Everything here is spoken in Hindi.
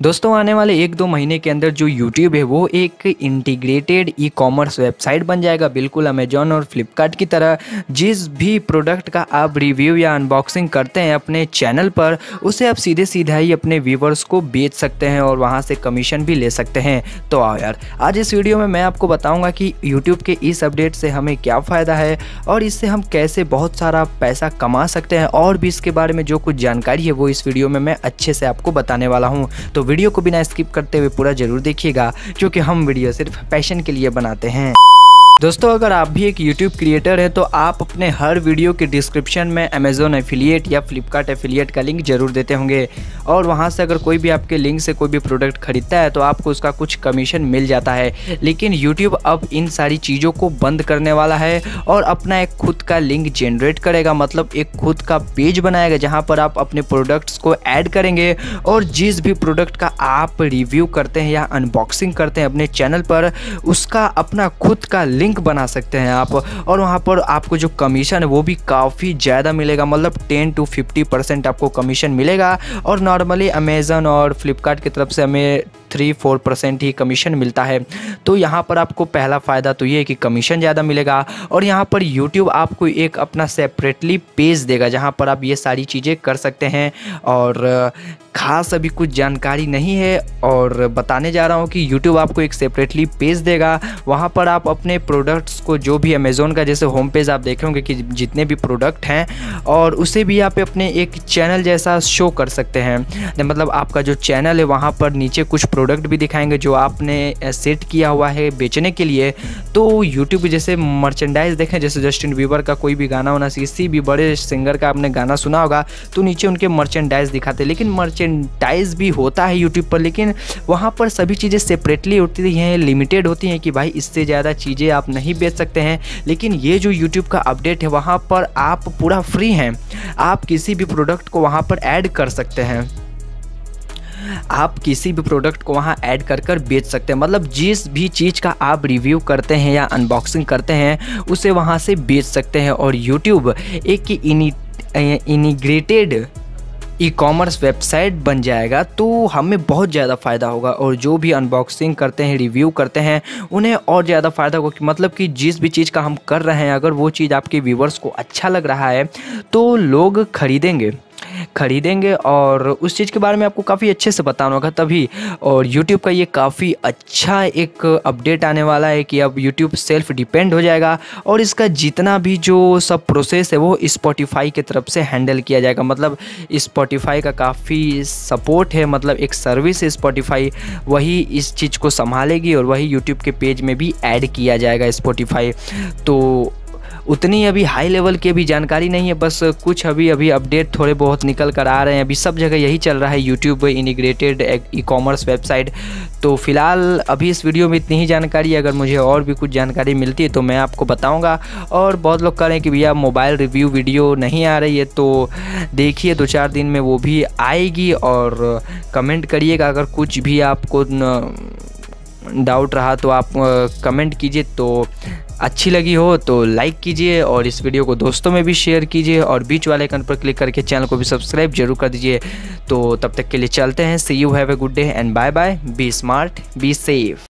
दोस्तों, आने वाले एक दो महीने के अंदर जो यूट्यूब है, वो एक इंटीग्रेटेड ई कॉमर्स वेबसाइट बन जाएगा। बिल्कुल अमेजोन और फ्लिपकार्ट की तरह। जिस भी प्रोडक्ट का आप रिव्यू या अनबॉक्सिंग करते हैं अपने चैनल पर, उसे आप सीधे सीधा ही अपने व्यूवर्स को बेच सकते हैं और वहाँ से कमीशन भी ले सकते हैं। तो आओ यार, आज इस वीडियो में मैं आपको बताऊँगा कि यूट्यूब के इस अपडेट से हमें क्या फ़ायदा है और इससे हम कैसे बहुत सारा पैसा कमा सकते हैं और भी इसके बारे में जो कुछ जानकारी है, वो इस वीडियो में मैं अच्छे से आपको बताने वाला हूँ। तो वीडियो को बिना स्किप करते हुए पूरा ज़रूर देखिएगा, क्योंकि हम वीडियो सिर्फ़ पैशन के लिए बनाते हैं। दोस्तों, अगर आप भी एक यूट्यूब क्रिएटर हैं तो आप अपने हर वीडियो के डिस्क्रिप्शन में अमेजोन एफिलिएट या फ्लिपकार्ट एफिलिएट का लिंक ज़रूर देते होंगे। और वहाँ से अगर कोई भी आपके लिंक से कोई भी प्रोडक्ट खरीदता है तो आपको उसका कुछ कमीशन मिल जाता है। लेकिन यूट्यूब अब इन सारी चीज़ों को बंद करने वाला है और अपना एक खुद का लिंक जनरेट करेगा। मतलब एक खुद का पेज बनाएगा, जहाँ पर आप अपने प्रोडक्ट्स को ऐड करेंगे और जिस भी प्रोडक्ट का आप रिव्यू करते हैं या अनबॉक्सिंग करते हैं अपने चैनल पर, उसका अपना खुद का लिंक लिंक बना सकते हैं आप। और वहाँ पर आपको जो कमीशन है, वो भी काफ़ी ज़्यादा मिलेगा। मतलब टेन टू फिफ्टी परसेंट आपको कमीशन मिलेगा। और नॉर्मली अमेज़न और फ्लिपकार्ट की तरफ़ से हमें थ्री फोर परसेंट ही कमीशन मिलता है। तो यहाँ पर आपको पहला फ़ायदा तो ये है कि कमीशन ज़्यादा मिलेगा और यहाँ पर यूट्यूब आपको एक अपना सेपरेटली पेज देगा जहाँ पर आप ये सारी चीज़ें कर सकते हैं और ख़ास अभी कुछ जानकारी नहीं है और बताने जा रहा हूँ कि यूट्यूब आपको एक सेपरेटली पेज देगा। वहाँ पर आप अपने प्रोडक्ट्स को जो भी अमेज़ोन का जैसे होम पेज आप देखे होंगे कि जितने भी प्रोडक्ट हैं और उसे भी आप अपने एक चैनल जैसा शो कर सकते हैं। मतलब आपका जो चैनल है वहाँ पर नीचे कुछ प्रोडक्ट भी दिखाएँगे जो आपने सेट किया हुआ है बेचने के लिए। तो यूट्यूब जैसे मर्चेंडाइज देखें, जैसे जस्टिन वीवर का कोई भी गाना होना, किसी भी बड़े सिंगर का आपने गाना सुना होगा तो नीचे उनके मर्चेंडाइज दिखाते लेकिन मर्चेंडाइज भी होता है यूट्यूब पर, लेकिन वहाँ पर सभी चीज़ें सेपरेटली होती हैं लिमिटेड होती हैं कि भाई इससे ज़्यादा चीज़ें आप नहीं बेच सकते हैं। लेकिन ये जो यूट्यूब का अपडेट है, वहाँ पर आप पूरा फ्री हैं। आप किसी भी प्रोडक्ट को वहाँ पर ऐड कर सकते हैं। आप किसी भी प्रोडक्ट को वहाँ ऐड कर कर बेच सकते हैं। मतलब जिस भी चीज़ का आप रिव्यू करते हैं या अनबॉक्सिंग करते हैं, उसे वहाँ से बेच सकते हैं। और यूट्यूब एक इनिग्रेटेड ई कॉमर्स वेबसाइट बन जाएगा तो हमें बहुत ज़्यादा फ़ायदा होगा। और जो भी अनबॉक्सिंग करते हैं रिव्यू करते हैं, उन्हें और ज़्यादा फ़ायदा होगा मतलब कि जिस भी चीज़ का हम कर रहे हैं, अगर वो चीज़ आपके व्यूवर्स को अच्छा लग रहा है तो लोग खरीदेंगे। खरीदेंगे और उस चीज़ के बारे में आपको काफ़ी अच्छे से बताना होगा तभी। और यूट्यूब का ये काफ़ी अच्छा एक अपडेट आने वाला है कि अब यूट्यूब सेल्फ डिपेंड हो जाएगा और इसका जितना भी जो सब प्रोसेस है वो स्पॉटिफाई की तरफ़ से हैंडल किया जाएगा। मतलब स्पॉटिफाई का काफ़ी सपोर्ट है मतलब एक सर्विस है स्पॉटिफाई वही इस चीज़ को संभालेगी और वही यूट्यूब के पेज में भी ऐड किया जाएगा स्पॉटिफाई तो उतनी अभी हाई लेवल की अभी जानकारी नहीं है, बस कुछ अभी अभी अपडेट थोड़े बहुत निकल कर आ रहे हैं। अभी सब जगह यही चल रहा है YouTube integrated e commerce website तो फ़िलहाल अभी इस वीडियो में इतनी ही जानकारी, अगर मुझे और भी कुछ जानकारी मिलती है तो मैं आपको बताऊँगा। और बहुत लोग कह रहे हैं कि भैया मोबाइल रिव्यू वीडियो नहीं आ रही है तो देखिए, दो चार दिन में वो भी आएगी। और कमेंट करिएगा, अगर कुछ भी आपको डाउट रहा तो आप कमेंट कीजिए तो अच्छी लगी हो तो लाइक कीजिए और इस वीडियो को दोस्तों में भी शेयर कीजिए और बीच वाले आइकन पर क्लिक करके चैनल को भी सब्सक्राइब ज़रूर कर दीजिए। तो तब तक के लिए चलते हैं see you have a good day and bye bye be smart be safe